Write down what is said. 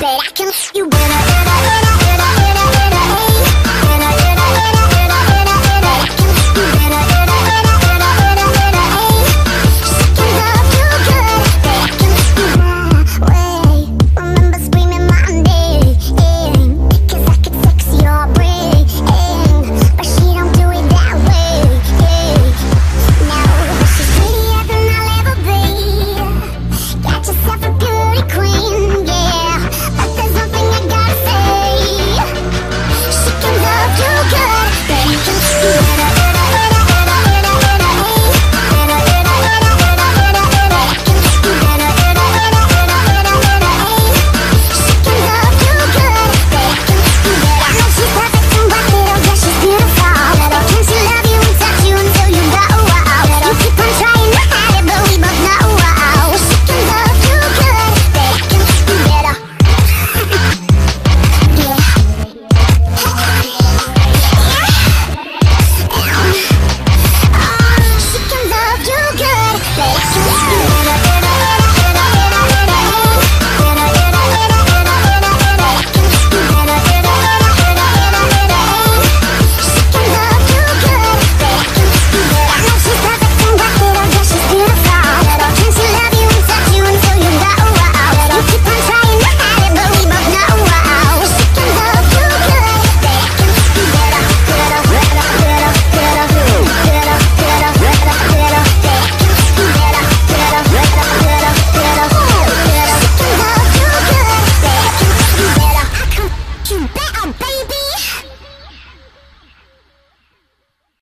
that I can you